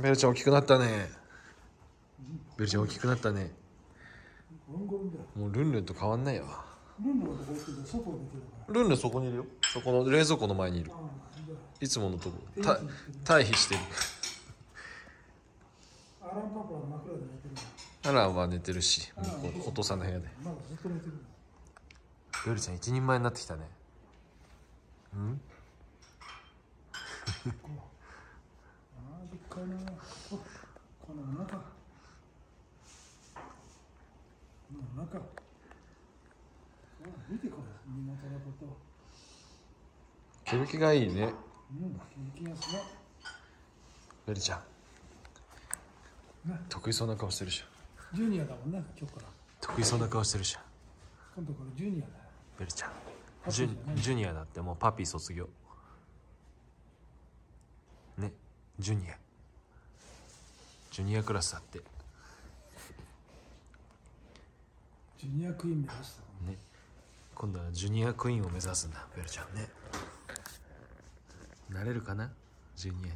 ベルちゃん大きくなったね。ベルちゃん大きくなったね。もうルンルンと変わんないよルンルンそこにいるよ。そこの冷蔵庫の前にいる。いつものとこ。た退避してる。あアランは寝てるしお父さんの部屋で。ベルちゃん一人前になってきたね。うん？こうああでっかいなここのお腹このお腹あ見てこれ。港のこと。毛吹きがいいね。うん気がするベルちゃん。ね。得意そうな顔してるじゃんジュニアだもんね今日から。得意そうな顔してるじゃん今度これジュニアだよ。ベルちゃんジュジュニアだって。もうパピー卒業。ね。ジュニアジュニアクラスだって。ジュニアクイーン目指したね。今度はジュニアクイーンを目指すんだベルちゃんね。なれるかな？ジュニアに